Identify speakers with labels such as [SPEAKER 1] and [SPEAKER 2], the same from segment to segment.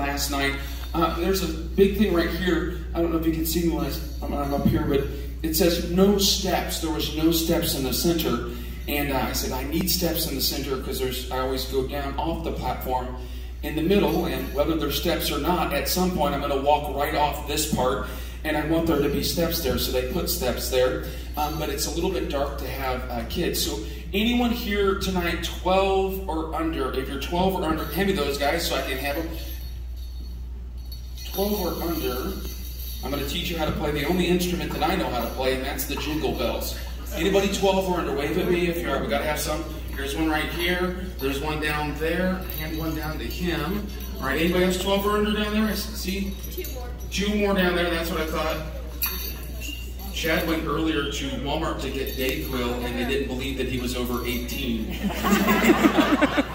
[SPEAKER 1] last night. Uh, there's a big thing right here. I don't know if you can see me when I, I'm up here, but it says no steps. There was no steps in the center. And uh, I said, I need steps in the center because there's I always go down off the platform in the middle, and whether there's steps or not, at some point I'm going to walk right off this part, and I want there to be steps there, so they put steps there. Um, but it's a little bit dark to have uh, kids. So anyone here tonight, 12 or under, if you're 12 or under, hand me those guys so I can have them. 12 or under, I'm going to teach you how to play the only instrument that I know how to play, and that's the jingle bells. Anybody 12 or under, wave at me if you're, we got to have some. There's one right here. There's one down there, and one down to him. All right, anybody else 12 or under down there? I see? Two more. Two more down there, that's what I thought. Chad went earlier to Walmart to get Dayquil, and they didn't believe that he was over 18.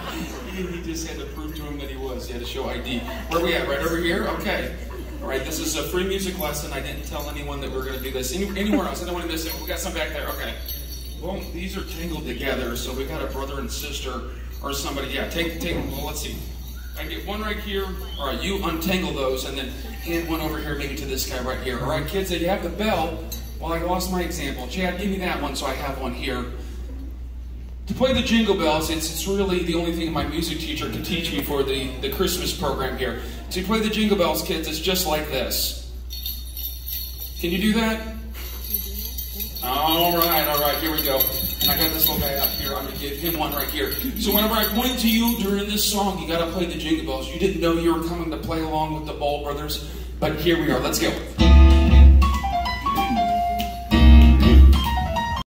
[SPEAKER 1] he just had to prove to him that he was. He had to show ID. Where are we at? Right over here? Okay. All right, this is a free music lesson. I didn't tell anyone that we are going to do this. Any, anywhere else? I don't want to miss it. We got some back there. Okay. Well, these are tangled together, so we got a brother and sister or somebody. Yeah, take, take, well, let's see. I get one right here. All right, you untangle those and then hand one over here, maybe to this guy right here. All right, kids, if you have the bell. Well, I lost my example. Chad, give me that one so I have one here. To play the jingle bells, it's, it's really the only thing my music teacher can teach me for the, the Christmas program here. To play the jingle bells, kids, it's just like this. Can you do that? All right, all right, here we go. And I got this little guy up here. I'm going to give him one right here. So whenever I point to you during this song, you got to play the Jingle Bells. You didn't know you were coming to play along with the Ball Brothers, but here we are. Let's go.